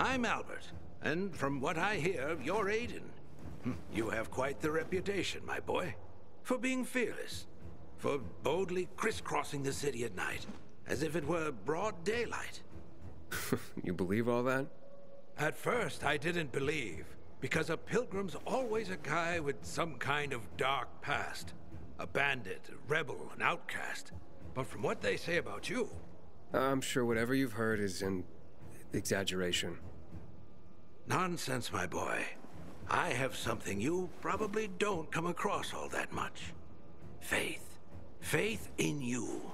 I'm Albert, and from what I hear, you're Aiden. Hmm, you have quite the reputation, my boy, for being fearless, for boldly crisscrossing the city at night, as if it were broad daylight. you believe all that? At first, I didn't believe, because a pilgrim's always a guy with some kind of dark past. A bandit, a rebel, an outcast. But from what they say about you... I'm sure whatever you've heard is an exaggeration. Nonsense, my boy. I have something you probably don't come across all that much. Faith. Faith in you.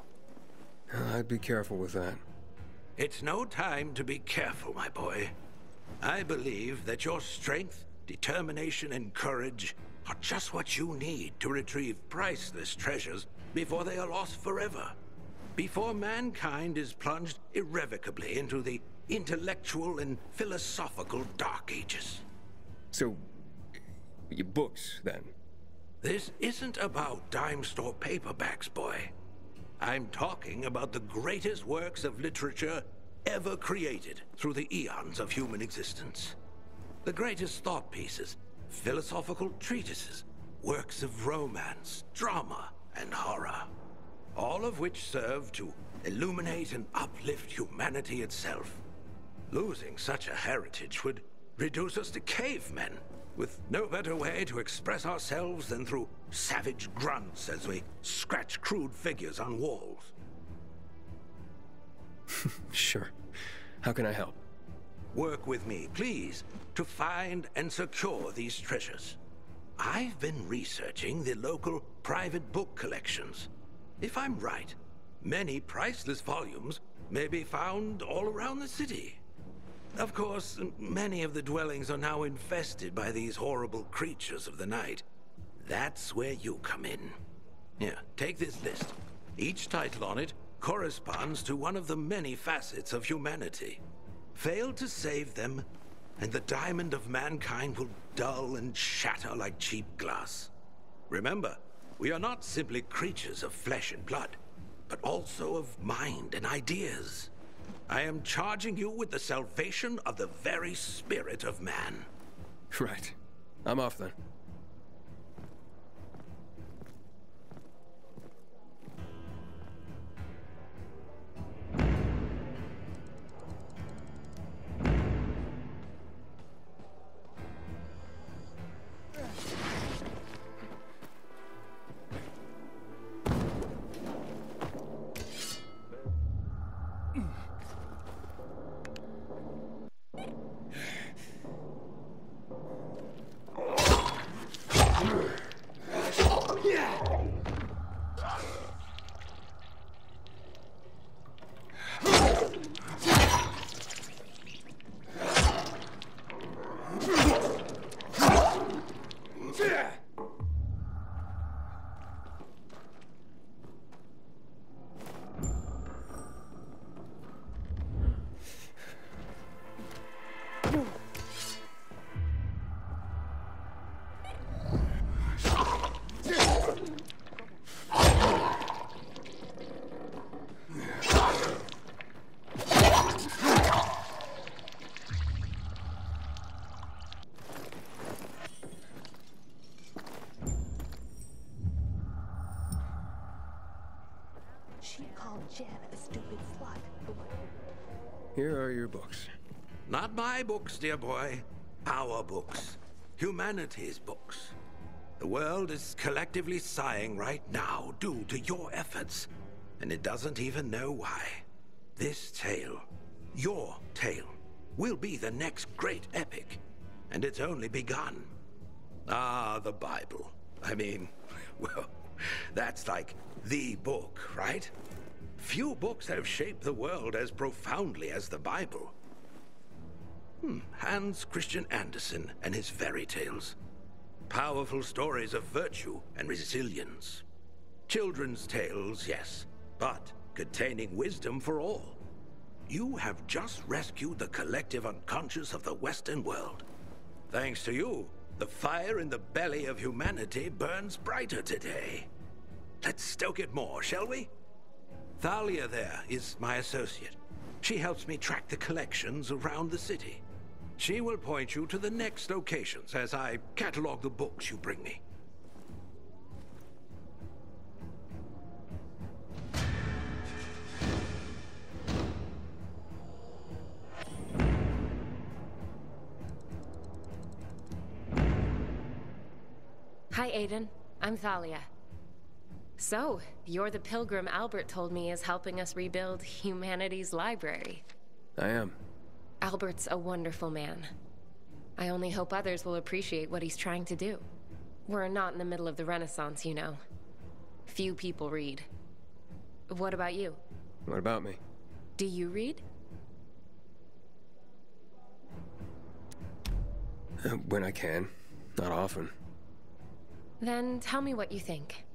I'd be careful with that. It's no time to be careful, my boy. I believe that your strength, determination, and courage are just what you need to retrieve priceless treasures before they are lost forever. Before mankind is plunged irrevocably into the intellectual and philosophical Dark Ages. So, your books, then? This isn't about dime store paperbacks, boy. I'm talking about the greatest works of literature ever created through the eons of human existence. The greatest thought pieces, philosophical treatises, works of romance, drama, and horror. All of which serve to illuminate and uplift humanity itself. Losing such a heritage would reduce us to cavemen, with no better way to express ourselves than through savage grunts as we scratch crude figures on walls. sure. How can I help? Work with me, please, to find and secure these treasures. I've been researching the local private book collections. If I'm right, many priceless volumes may be found all around the city. Of course, many of the dwellings are now infested by these horrible creatures of the night. That's where you come in. Here, take this list. Each title on it corresponds to one of the many facets of humanity. Fail to save them, and the diamond of mankind will dull and shatter like cheap glass. Remember, we are not simply creatures of flesh and blood, but also of mind and ideas. I am charging you with the salvation of the very spirit of man. Right. I'm off then. Here are your books. Not my books, dear boy. Our books. Humanity's books. The world is collectively sighing right now due to your efforts, and it doesn't even know why. This tale, your tale, will be the next great epic, and it's only begun. Ah, the Bible. I mean, well, that's like the book, right? Few books have shaped the world as profoundly as the Bible. Hmm, Hans Christian Andersen and his fairy tales. Powerful stories of virtue and resilience. Children's tales, yes, but containing wisdom for all. You have just rescued the collective unconscious of the Western world. Thanks to you, the fire in the belly of humanity burns brighter today. Let's stoke it more, shall we? Thalia there is my associate. She helps me track the collections around the city. She will point you to the next locations as I catalog the books you bring me. Hi, Aiden. I'm Thalia. So, you're the pilgrim Albert told me is helping us rebuild humanity's library. I am. Albert's a wonderful man. I only hope others will appreciate what he's trying to do. We're not in the middle of the Renaissance, you know. Few people read. What about you? What about me? Do you read? Uh, when I can. Not often. Then tell me what you think.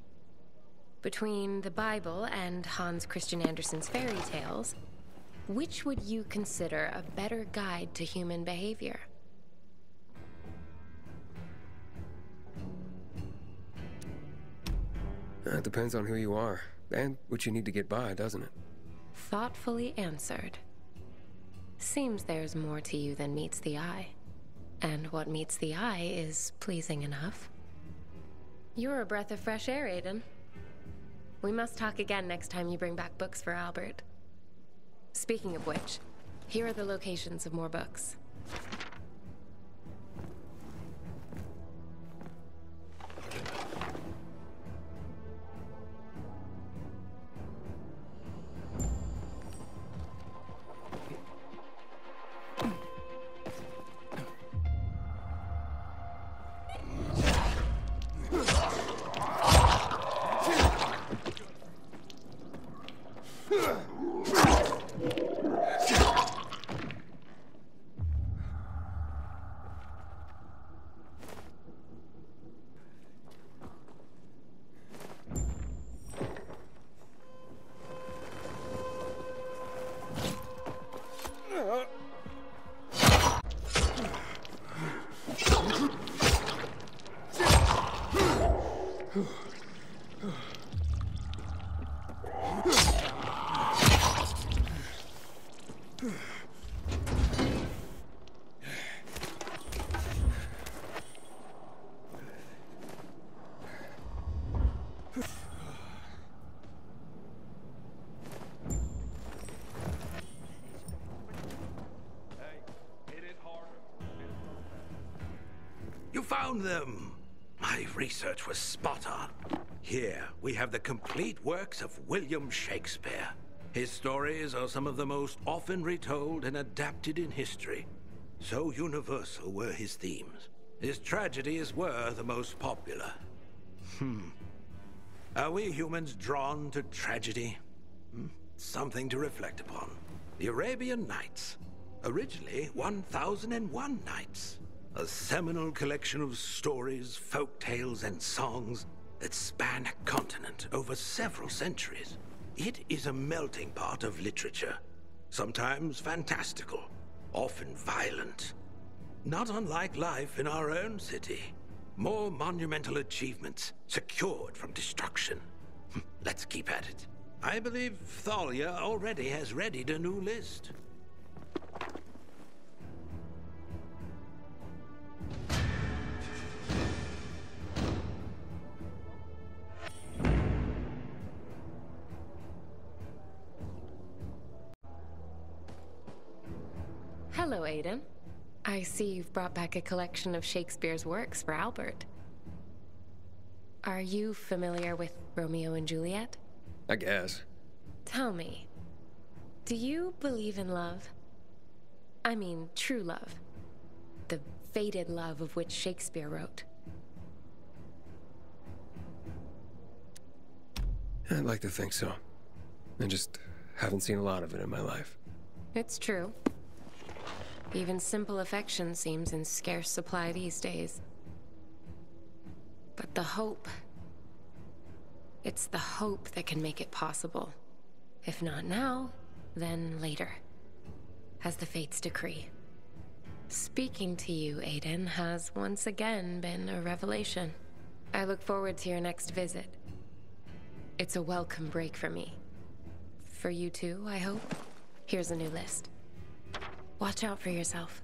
Between the Bible and Hans Christian Andersen's fairy tales, which would you consider a better guide to human behavior? Uh, it depends on who you are, and what you need to get by, doesn't it? Thoughtfully answered. Seems there's more to you than meets the eye. And what meets the eye is pleasing enough. You're a breath of fresh air, Aiden. We must talk again next time you bring back books for Albert. Speaking of which, here are the locations of more books. Found them! My research was spot on. Here, we have the complete works of William Shakespeare. His stories are some of the most often retold and adapted in history. So universal were his themes. His tragedies were the most popular. Hmm. Are we humans drawn to tragedy? Hmm? Something to reflect upon. The Arabian Nights. Originally 1001 Nights. A seminal collection of stories, folk tales, and songs that span a continent over several centuries. It is a melting pot of literature, sometimes fantastical, often violent. Not unlike life in our own city. More monumental achievements secured from destruction. Let's keep at it. I believe Thalia already has readied a new list. Hello, Aiden. I see you've brought back a collection of Shakespeare's works for Albert. Are you familiar with Romeo and Juliet? I guess. Tell me, do you believe in love? I mean, true love. The fated love of which Shakespeare wrote. I'd like to think so. I just haven't seen a lot of it in my life. It's true. Even simple affection seems in scarce supply these days. But the hope... It's the hope that can make it possible. If not now, then later. As the fates decree. Speaking to you, Aiden, has once again been a revelation. I look forward to your next visit. It's a welcome break for me. For you too, I hope. Here's a new list. Watch out for yourself.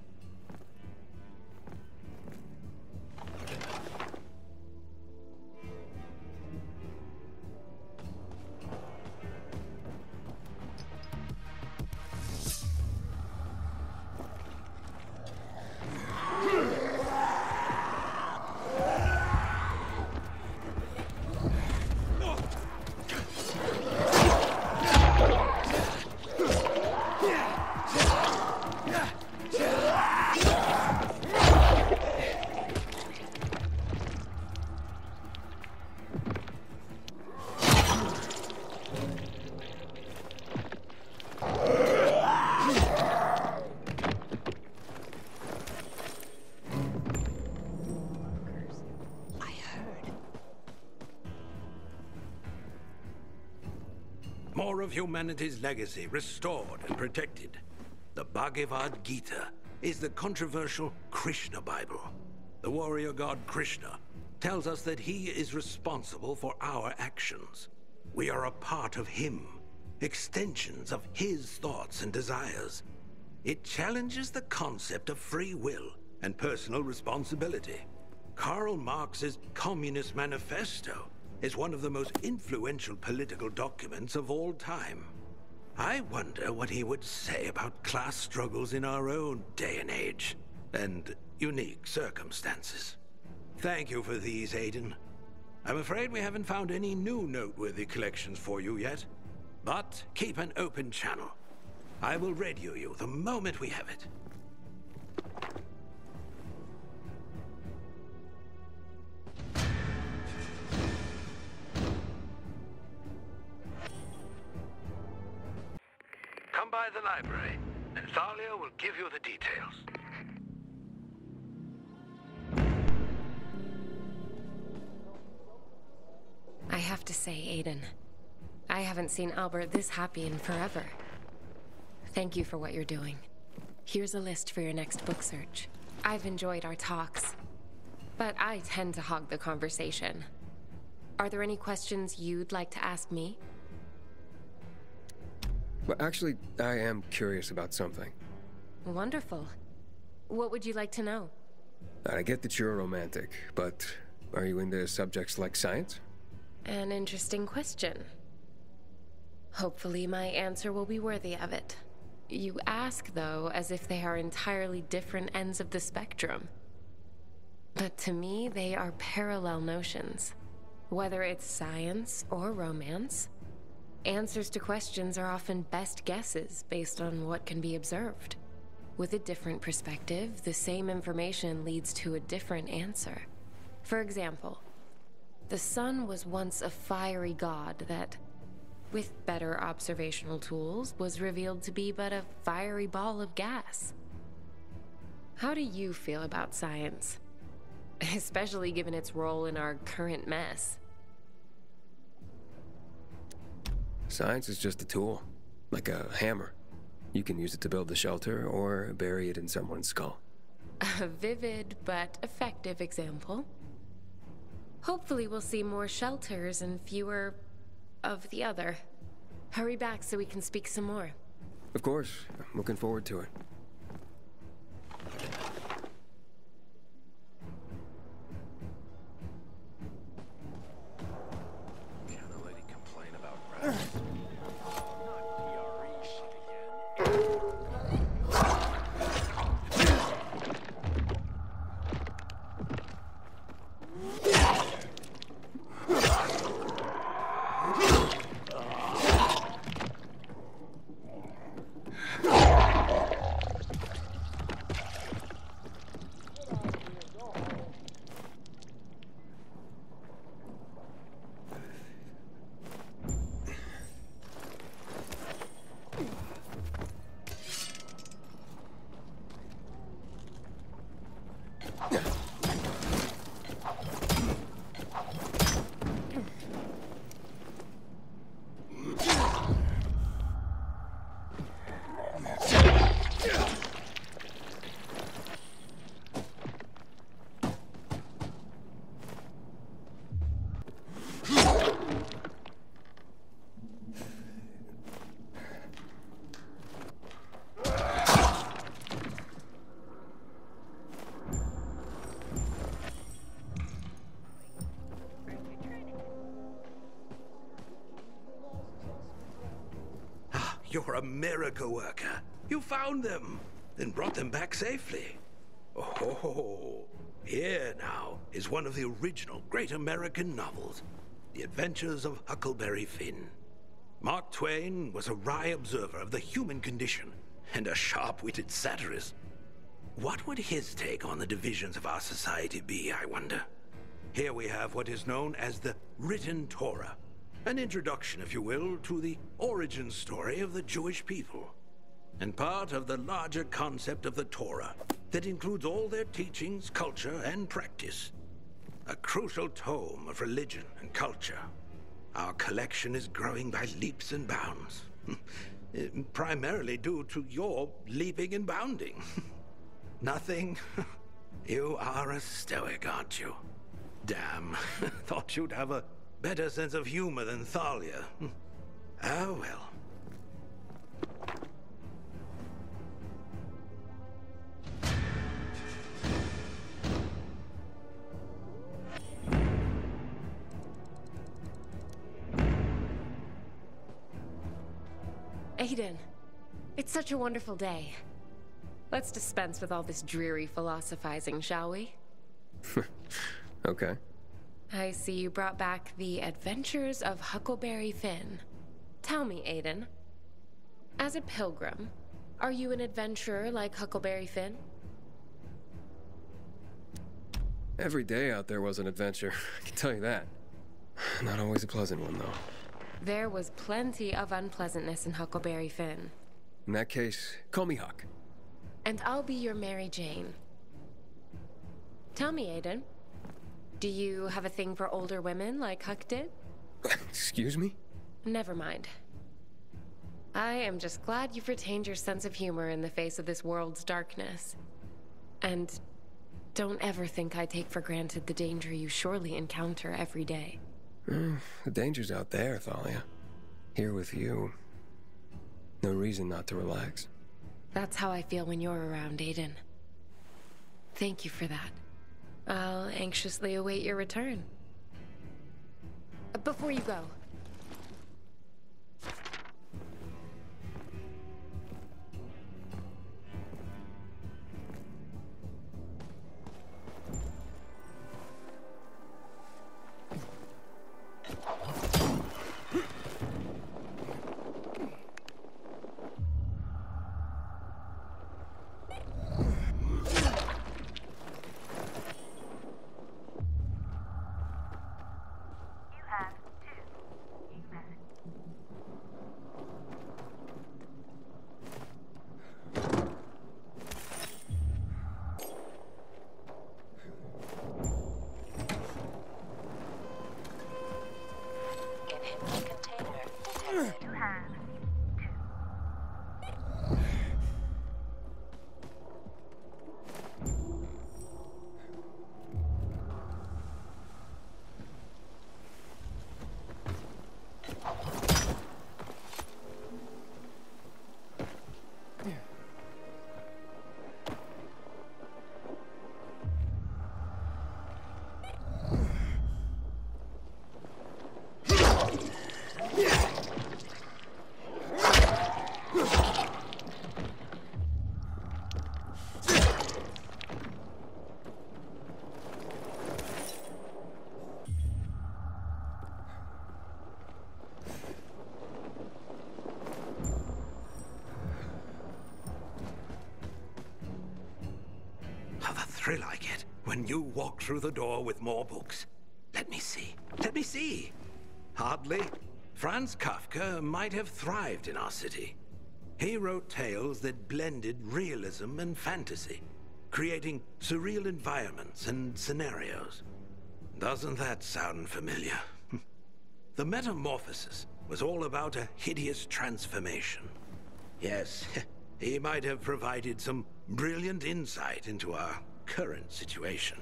More of humanity's legacy restored and protected. The Bhagavad Gita is the controversial Krishna Bible. The warrior god Krishna tells us that he is responsible for our actions. We are a part of him, extensions of his thoughts and desires. It challenges the concept of free will and personal responsibility. Karl Marx's Communist Manifesto is one of the most influential political documents of all time. I wonder what he would say about class struggles in our own day and age, and unique circumstances. Thank you for these, Aiden. I'm afraid we haven't found any new noteworthy collections for you yet, but keep an open channel. I will radio you the moment we have it. Come by the library. Thalia will give you the details. I have to say, Aiden, I haven't seen Albert this happy in forever. Thank you for what you're doing. Here's a list for your next book search. I've enjoyed our talks, but I tend to hog the conversation. Are there any questions you'd like to ask me? Well, actually, I am curious about something. Wonderful. What would you like to know? I get that you're a romantic, but are you into subjects like science? An interesting question. Hopefully, my answer will be worthy of it. You ask, though, as if they are entirely different ends of the spectrum. But to me, they are parallel notions. Whether it's science or romance, answers to questions are often best guesses based on what can be observed. With a different perspective, the same information leads to a different answer. For example, the sun was once a fiery god that, with better observational tools, was revealed to be but a fiery ball of gas. How do you feel about science? Especially given its role in our current mess. Science is just a tool, like a hammer. You can use it to build a shelter or bury it in someone's skull. A vivid but effective example. Hopefully, we'll see more shelters and fewer of the other. Hurry back so we can speak some more. Of course, I'm looking forward to it. You're a miracle worker. You found them, then brought them back safely. Oh, here now is one of the original great American novels, The Adventures of Huckleberry Finn. Mark Twain was a wry observer of the human condition and a sharp-witted satirist. What would his take on the divisions of our society be, I wonder? Here we have what is known as the Written Torah, an introduction, if you will, to the origin story of the Jewish people, and part of the larger concept of the Torah that includes all their teachings, culture, and practice. A crucial tome of religion and culture. Our collection is growing by leaps and bounds. Eh, primarily due to your leaping and bounding. Nothing? you are a stoic, aren't you? Damn. Thought you'd have a better sense of humor than Thalia. oh well. Aiden, it's such a wonderful day. Let's dispense with all this dreary philosophizing, shall we? okay. I see you brought back the Adventures of Huckleberry Finn. Tell me, Aiden, as a pilgrim, are you an adventurer like Huckleberry Finn? Every day out there was an adventure, I can tell you that. Not always a pleasant one, though. There was plenty of unpleasantness in Huckleberry Finn. In that case, call me Huck. And I'll be your Mary Jane. Tell me, Aiden. Do you have a thing for older women like Huck did? Excuse me? Never mind. I am just glad you've retained your sense of humor in the face of this world's darkness. And don't ever think I take for granted the danger you surely encounter every day. Mm, the danger's out there, Thalia. Here with you. No reason not to relax. That's how I feel when you're around, Aiden. Thank you for that. I'll anxiously await your return. Before you go, you walk through the door with more books. Let me see. Let me see. Hardly. Franz Kafka might have thrived in our city. He wrote tales that blended realism and fantasy, creating surreal environments and scenarios. Doesn't that sound familiar? the Metamorphosis was all about a hideous transformation. Yes, he might have provided some brilliant insight into our current situation.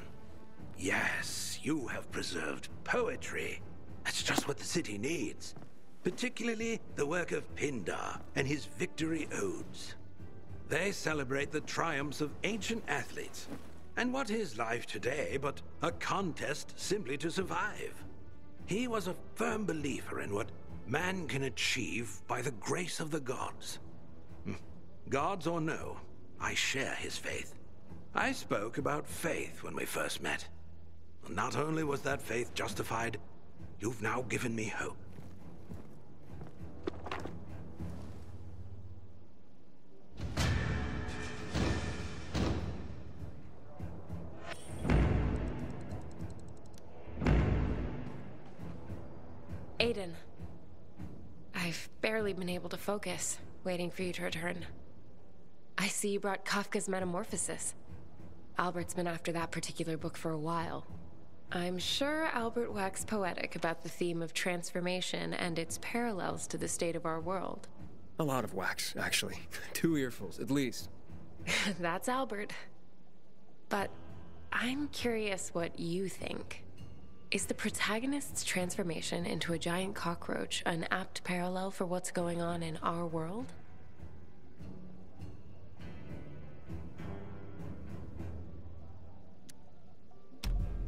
Yes, you have preserved poetry. That's just what the city needs. Particularly the work of Pindar and his victory odes. They celebrate the triumphs of ancient athletes. And what is life today but a contest simply to survive? He was a firm believer in what man can achieve by the grace of the gods. Hmm. Gods or no, I share his faith. I spoke about faith when we first met. And Not only was that faith justified, you've now given me hope. Aiden. I've barely been able to focus, waiting for you to return. I see you brought Kafka's Metamorphosis. Albert's been after that particular book for a while. I'm sure Albert waxed poetic about the theme of transformation and its parallels to the state of our world. A lot of wax, actually. Two earfuls, at least. That's Albert. But I'm curious what you think. Is the protagonist's transformation into a giant cockroach an apt parallel for what's going on in our world?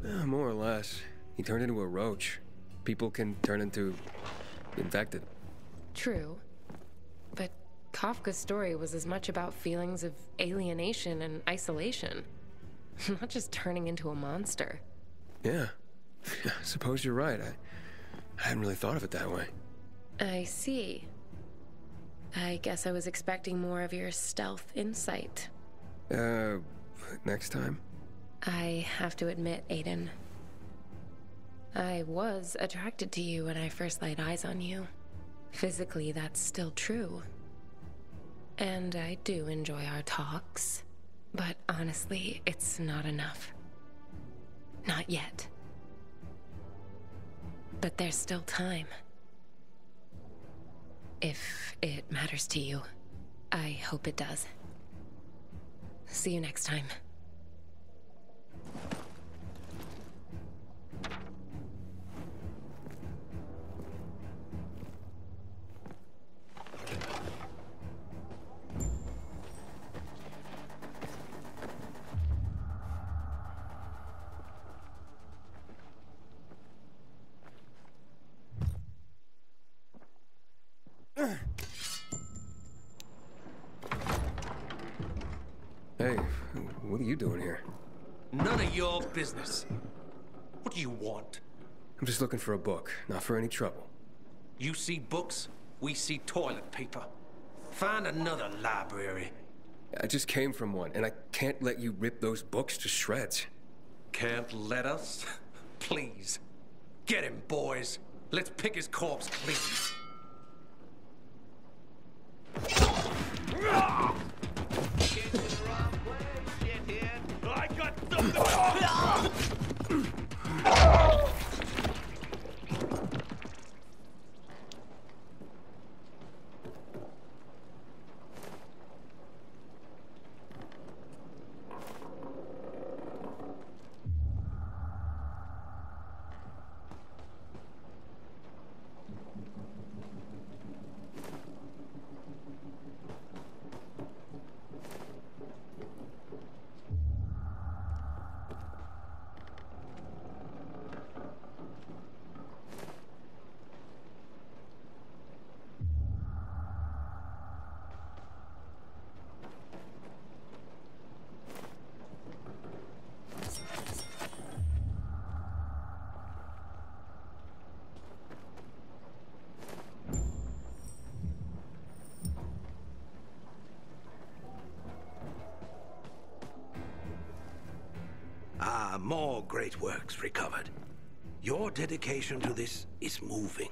Uh, more or less. He turned into a roach. People can turn into infected. True. But Kafka's story was as much about feelings of alienation and isolation, not just turning into a monster. Yeah. yeah suppose you're right. I, I hadn't really thought of it that way. I see. I guess I was expecting more of your stealth insight. Uh, next time? I have to admit, Aiden. I was attracted to you when I first laid eyes on you. Physically, that's still true. And I do enjoy our talks. But honestly, it's not enough. Not yet. But there's still time. If it matters to you, I hope it does. See you next time. Hey, what are you doing here? None of your business. What do you want? I'm just looking for a book, not for any trouble. You see books, we see toilet paper. Find another library. I just came from one, and I can't let you rip those books to shreds. Can't let us? Please. Get him, boys. Let's pick his corpse clean. More great works recovered. Your dedication to this is moving.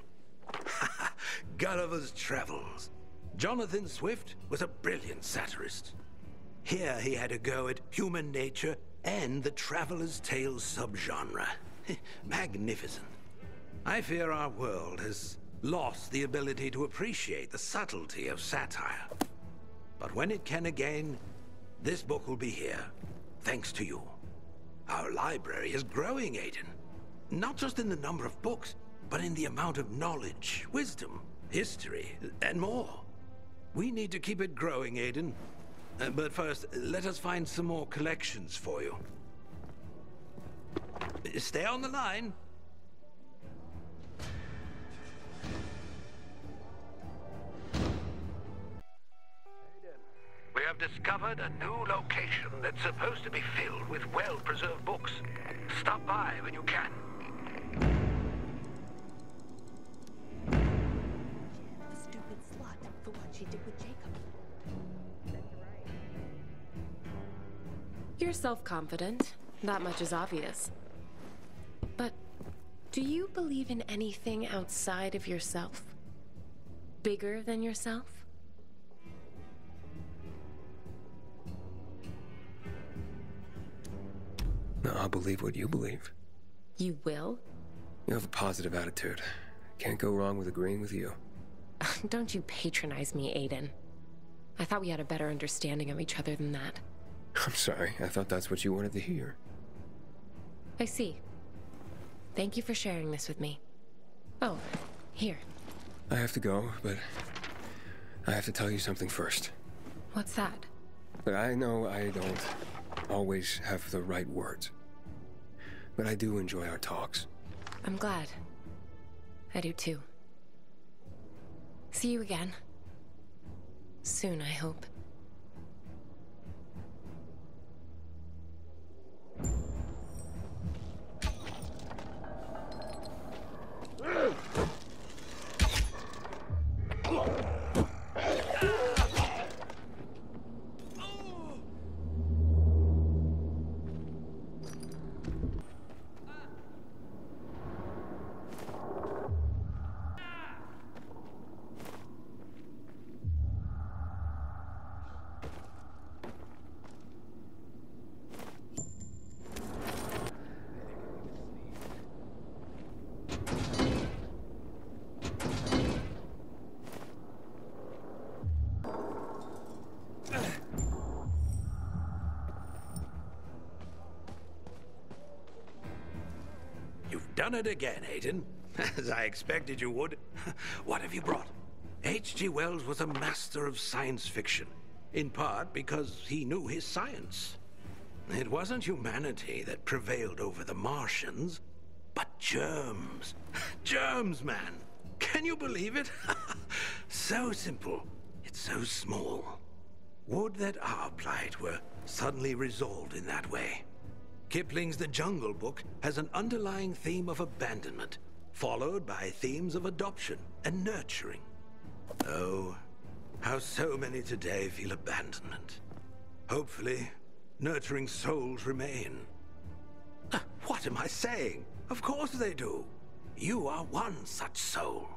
Gulliver's Travels. Jonathan Swift was a brilliant satirist. Here he had a go at human nature and the traveler's tales subgenre. Magnificent. I fear our world has lost the ability to appreciate the subtlety of satire. But when it can again, this book will be here, thanks to you. Our library is growing, Aiden. Not just in the number of books, but in the amount of knowledge, wisdom, history, and more. We need to keep it growing, Aiden. Uh, but first, let us find some more collections for you. Stay on the line. Have discovered a new location that's supposed to be filled with well-preserved books. Stop by when you can. The stupid slut for what she did with Jacob. You're self confident. That much is obvious. But do you believe in anything outside of yourself? Bigger than yourself? No, I'll believe what you believe. You will? You have a positive attitude. Can't go wrong with agreeing with you. Don't you patronize me, Aiden. I thought we had a better understanding of each other than that. I'm sorry, I thought that's what you wanted to hear. I see. Thank you for sharing this with me. Oh, here. I have to go, but I have to tell you something first. What's that? But I know I don't always have the right words. But I do enjoy our talks. I'm glad. I do too. See you again. Soon, I hope. Done it again, Aiden. As I expected you would. what have you brought? H.G. Wells was a master of science fiction, in part because he knew his science. It wasn't humanity that prevailed over the Martians, but germs. Germs, man. Can you believe it? so simple, yet so small. Would that our plight were suddenly resolved in that way. Kipling's The Jungle Book has an underlying theme of abandonment, followed by themes of adoption and nurturing. Oh, how so many today feel abandonment. Hopefully, nurturing souls remain. Ah, What am I saying? Of course they do. You are one such soul.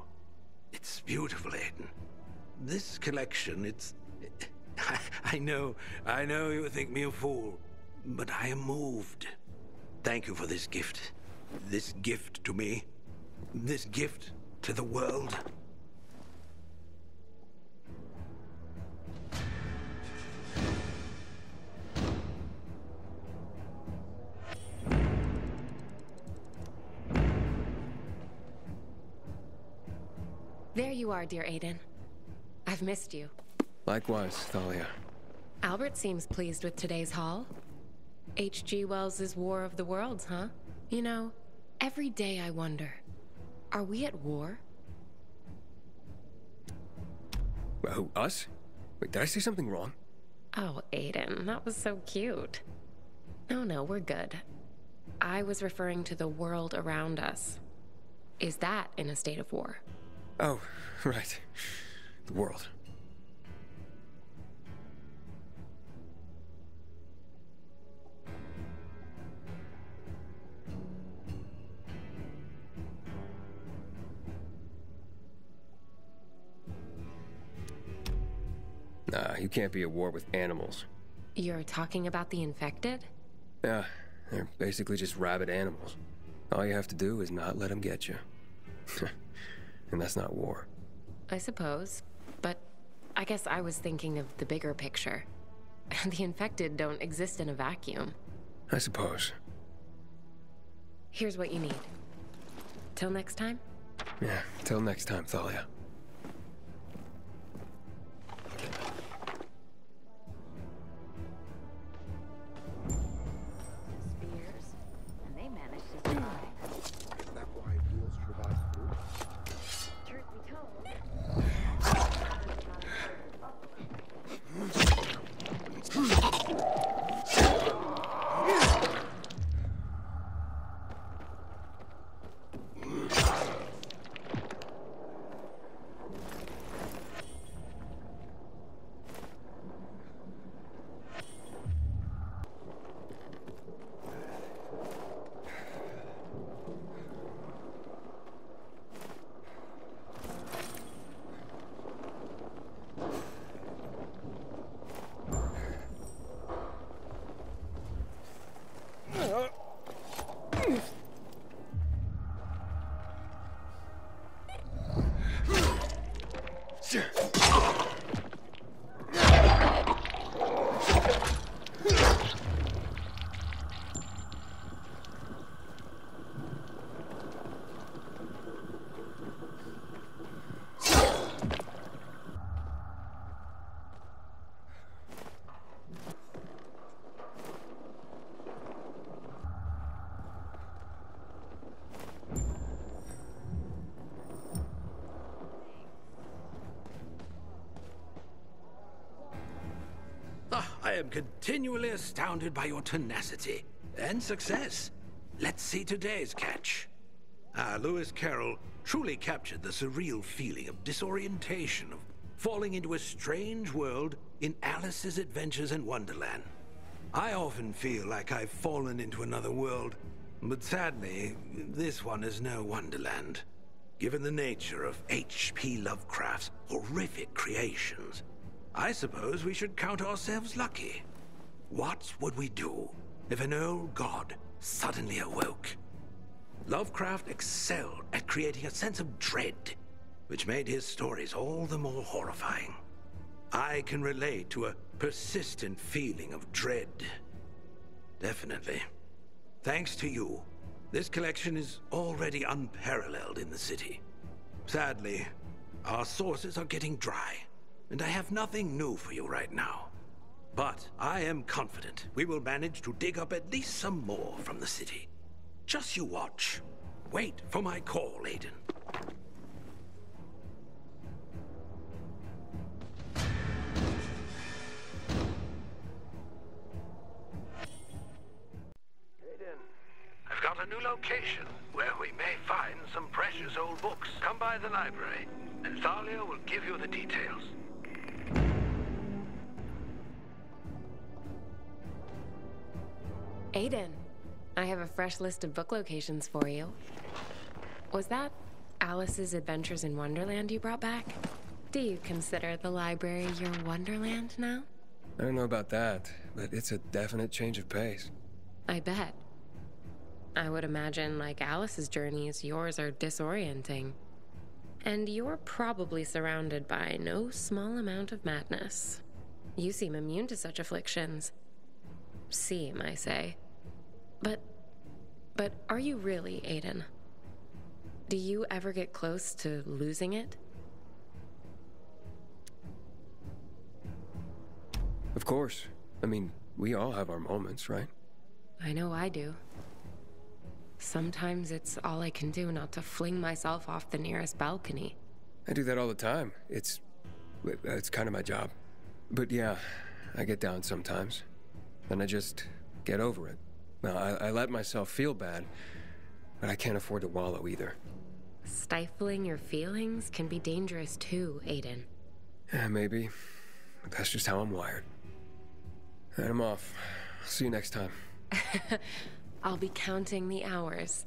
It's beautiful, Aiden. This collection, it's... I, I know, I know you think me a fool, but I am moved. Thank you for this gift. This gift to me. This gift to the world. There you are, dear Aiden. I've missed you. Likewise, Thalia. Albert seems pleased with today's haul. H.G. Wells's War of the Worlds, huh? You know, every day I wonder, are we at war? Well, who, us? Wait, did I say something wrong? Oh, Aiden, that was so cute. No, no, we're good. I was referring to the world around us. Is that in a state of war? Oh, right. The world. Nah, you can't be at war with animals. You're talking about the infected? Yeah, they're basically just rabid animals. All you have to do is not let them get you. and that's not war. I suppose. But I guess I was thinking of the bigger picture. The infected don't exist in a vacuum. I suppose. Here's what you need. Till next time? Yeah, till next time, Thalia. Ah, astounded by your tenacity and success. Let's see today's catch. Ah, Lewis Carroll truly captured the surreal feeling of disorientation, of falling into a strange world in Alice's Adventures in Wonderland. I often feel like I've fallen into another world, but sadly, this one is no Wonderland. Given the nature of H.P. Lovecraft's horrific creations, I suppose we should count ourselves lucky. What would we do if an old god suddenly awoke? Lovecraft excelled at creating a sense of dread, which made his stories all the more horrifying. I can relate to a persistent feeling of dread. Definitely. Thanks to you, this collection is already unparalleled in the city. Sadly, our sources are getting dry, and I have nothing new for you right now. But I am confident we will manage to dig up at least some more from the city. Just you watch. Wait for my call, Aiden. Aiden, I've got a new location where we may find some precious old books. Come by the library, and Thalia will give you the details. Aiden, I have a fresh list of book locations for you. Was that Alice's Adventures in Wonderland you brought back? Do you consider the library your Wonderland now? I don't know about that, but it's a definite change of pace. I bet. I would imagine, like Alice's journeys, yours are disorienting. And you're probably surrounded by no small amount of madness. You seem immune to such afflictions. Seem, I say. But. But are you really, Aiden? Do you ever get close to losing it? Of course. I mean, we all have our moments, right? I know I do. Sometimes it's all I can do not to fling myself off the nearest balcony. I do that all the time. It's. it's kind of my job. But yeah, I get down sometimes. Then I just get over it. Now, I, I let myself feel bad, but I can't afford to wallow either. Stifling your feelings can be dangerous too, Aiden. Yeah, maybe. But that's just how I'm wired. And I'm off. See you next time. I'll be counting the hours.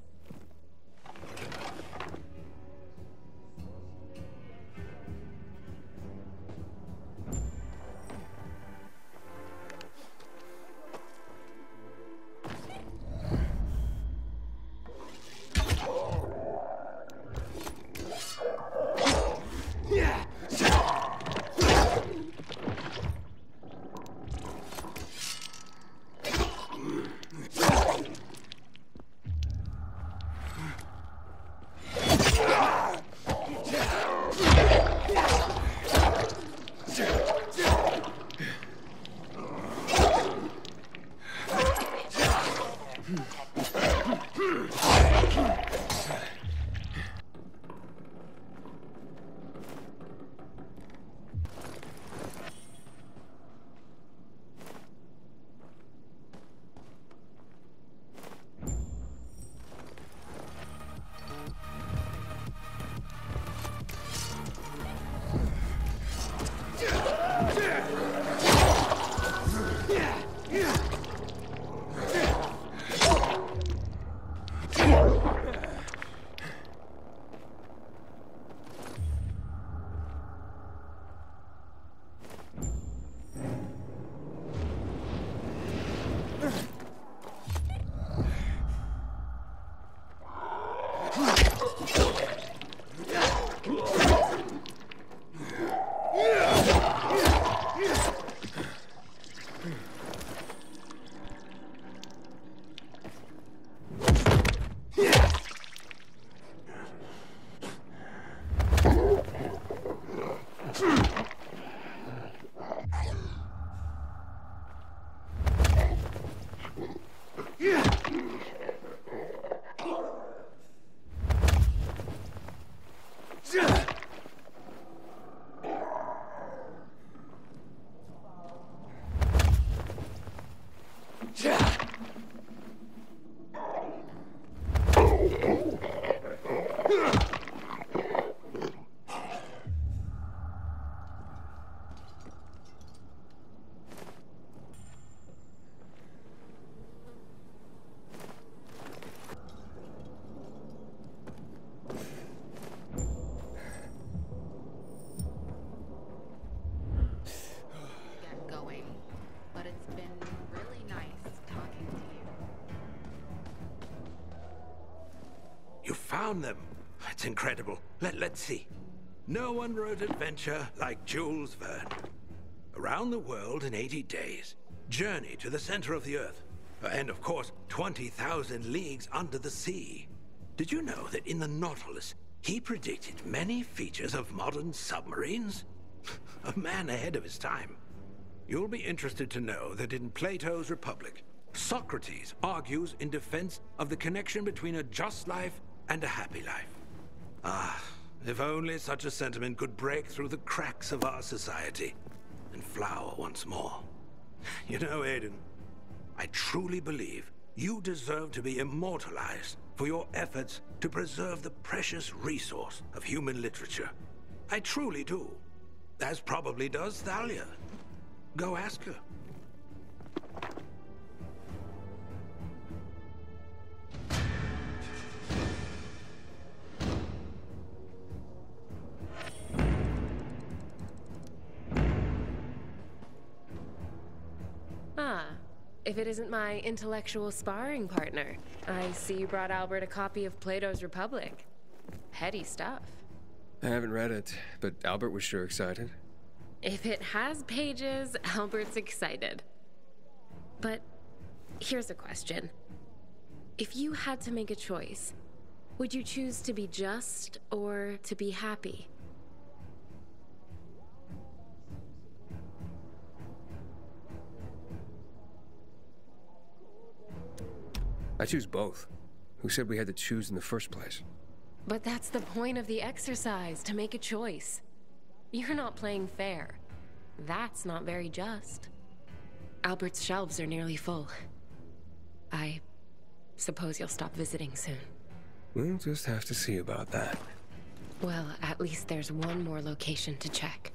You found them. It's incredible. Let, let's see. No one wrote adventure like Jules Verne. Around the world in 80 days. Journey to the center of the Earth. And of course, 20,000 leagues under the sea. Did you know that in the Nautilus, he predicted many features of modern submarines? A man ahead of his time. You'll be interested to know that in Plato's Republic, Socrates argues in defense of the connection between a just life and a happy life. Ah, if only such a sentiment could break through the cracks of our society and flower once more. You know, Aiden, I truly believe you deserve to be immortalized for your efforts to preserve the precious resource of human literature. I truly do. As probably does Thalia. Go ask her. Ah, if it isn't my intellectual sparring partner. I see you brought Albert a copy of Plato's Republic. Heady stuff. I haven't read it, but Albert was sure excited. If it has pages, Albert's excited. But here's a question. If you had to make a choice, would you choose to be just or to be happy? I choose both. Who said we had to choose in the first place? But that's the point of the exercise, to make a choice. You're not playing fair. That's not very just. Albert's shelves are nearly full. I suppose you'll stop visiting soon. We'll just have to see about that. Well, at least there's one more location to check.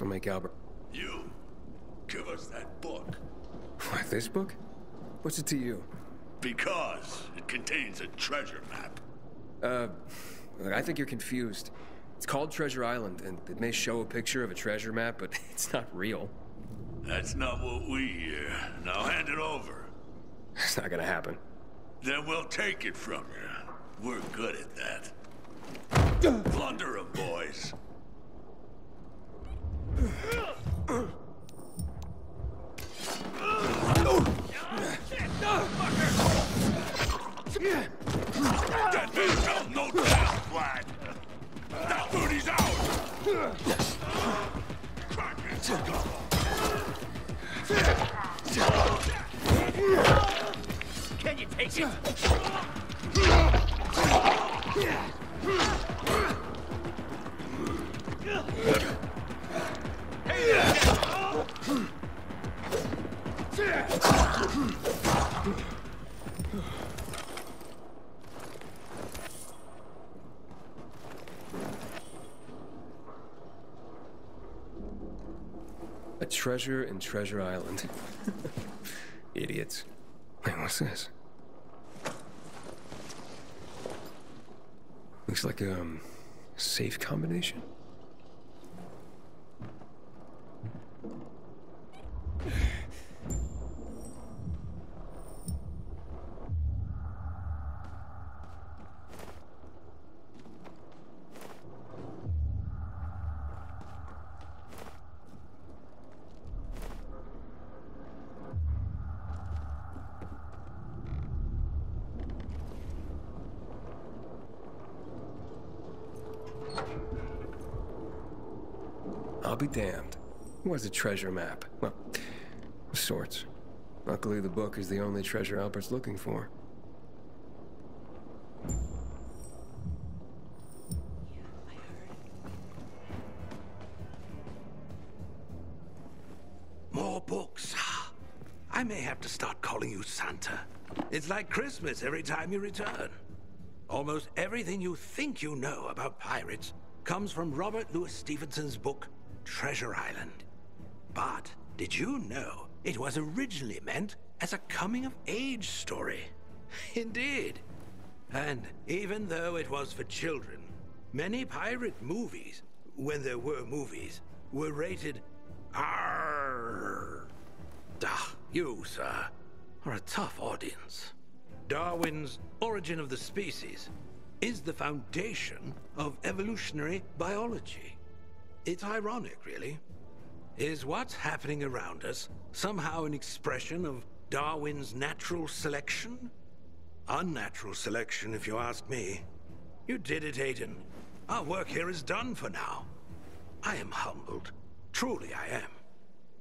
This'll make Albert. You. Give us that book. What, this book? What's it to you? Because it contains a treasure map. Uh, look, I think you're confused. It's called Treasure Island, and it may show a picture of a treasure map, but it's not real. That's not what we hear. Now hand it over. It's not gonna happen. Then we'll take it from you. We're good at that. Plunder 'em, boys. That man felt no damn flag. That booty's out. Can you take it? Treasure in Treasure Island. Idiots. Wait, what's this? Looks like a um, safe combination. Be damned. Was a treasure map. Well, of sorts. Luckily, the book is the only treasure Albert's looking for. More books. I may have to start calling you Santa. It's like Christmas every time you return. Almost everything you think you know about pirates comes from Robert Louis Stevenson's book, Treasure Island. But did you know it was originally meant as a coming-of-age story? Indeed. And even though it was for children, many pirate movies, when there were movies, were rated R. Ah, you, sir, are a tough audience. Darwin's Origin of the Species is the foundation of evolutionary biology. It's ironic, really. Is what's happening around us somehow an expression of Darwin's natural selection? Unnatural selection, if you ask me. You did it, Aiden. Our work here is done for now. I am humbled. Truly I am.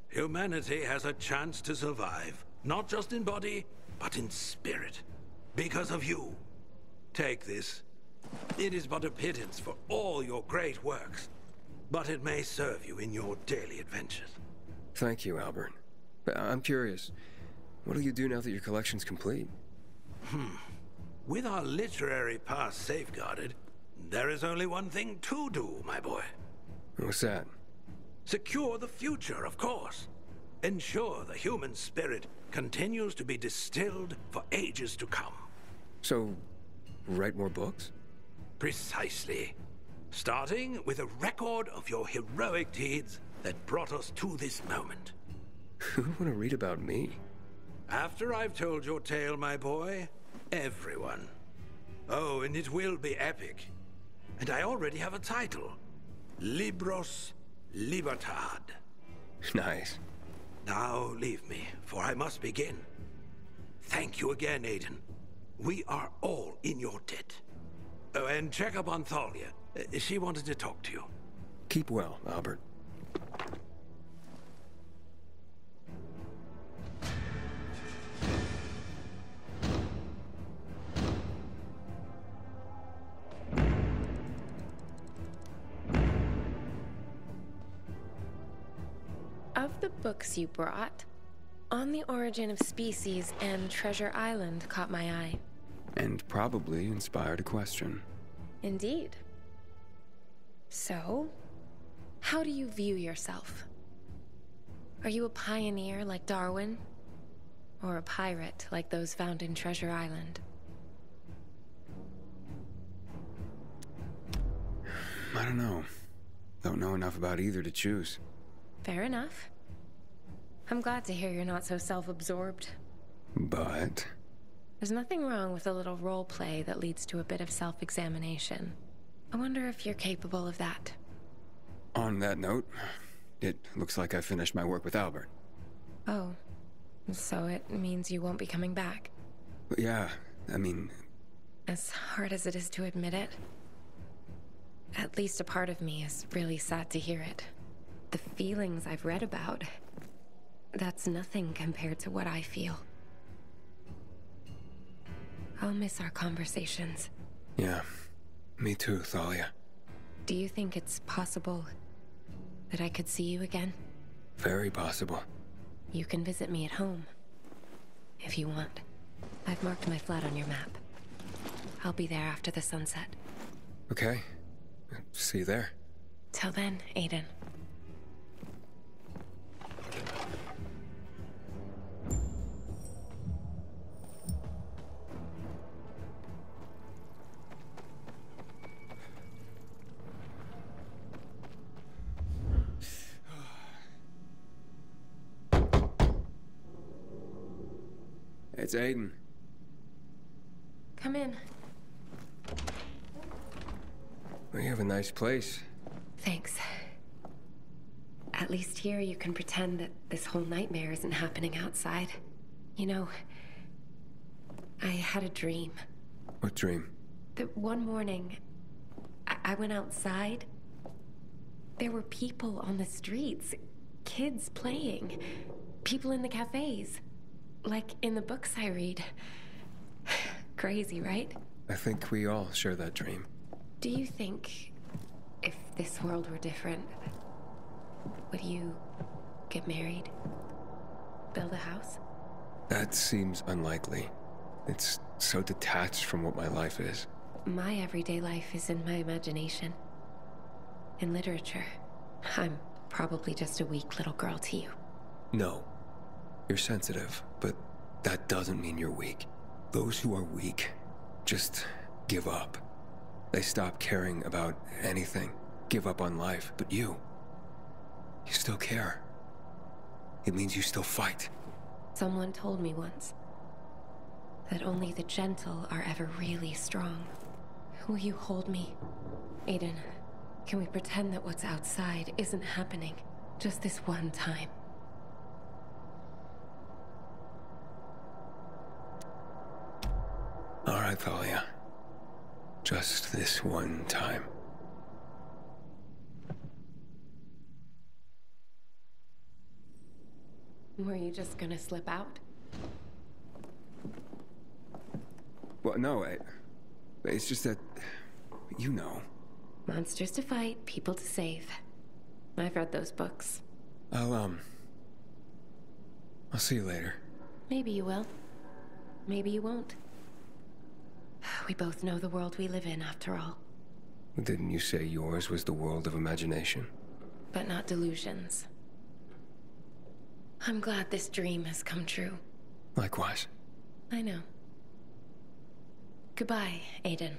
Humanity has a chance to survive, not just in body, but in spirit. Because of you. Take this. It is but a pittance for all your great works, but it may serve you in your daily adventures. Thank you, Albert. But I'm curious. What'll you do now that your collection's complete? Hmm. With our literary past safeguarded, there is only one thing to do, my boy. What's that? Secure the future, of course. Ensure the human spirit continues to be distilled for ages to come. So, write more books? Precisely. Starting with a record of your heroic deeds that brought us to this moment. Who would want to read about me? After I've told your tale, my boy, everyone. Oh, and it will be epic. And I already have a title. Libros Libertad. Nice. Now leave me, for I must begin. Thank you again, Aiden. We are all in your debt. Oh, and check up on Thalia. She wanted to talk to you. Keep well, Albert. Of the books you brought, On the Origin of Species and Treasure Island caught my eye. And probably inspired a question. Indeed. So, how do you view yourself? Are you a pioneer like Darwin? Or a pirate like those found in Treasure Island? I don't know. Don't know enough about either to choose. Fair enough. I'm glad to hear you're not so self absorbed. But. There's nothing wrong with a little role play that leads to a bit of self examination. I wonder if you're capable of that. On that note, it looks like I finished my work with Albert. Oh, so it means you won't be coming back. Yeah, I mean, As hard as it is to admit it, at least a part of me is really sad to hear it. The feelings I've read about, that's nothing compared to what I feel. I'll miss our conversations. yeah. Me too, Thalia. Do you think it's possible that I could see you again? Very possible. You can visit me at home. If you want. I've marked my flat on your map. I'll be there after the sunset. Okay. See you there. Till then, Aiden. It's Aiden. Come in. Well, you have a nice place. Thanks. At least here you can pretend that this whole nightmare isn't happening outside. You know, I had a dream. What dream? That one morning, I, I went outside. There were people on the streets, kids playing, people in the cafes, like in the books I read. Crazy, right? I think we all share that dream. Do you think if this world were different, would you get married? Build a house? That seems unlikely. It's so detached from what my life is. My everyday life is in my imagination. In literature. I'm probably just a weak little girl to you. No. You're sensitive, but that doesn't mean you're weak. Those who are weak just give up. They stop caring about anything, give up on life. But you, you still care. It means you still fight. Someone told me once that only the gentle are ever really strong. Will you hold me? Aiden, can we pretend that what's outside isn't happening? Just this one time. All right, Thalia. Just this one time. Were you just gonna slip out? Well, no, I, it's just that. You know. Monsters to fight, people to save. I've read those books. I'll, um. I'll see you later. Maybe you will. Maybe you won't. We both know the world we live in, after all. Didn't you say yours was the world of imagination? But not delusions. I'm glad this dream has come true. Likewise. I know. Goodbye, Aiden.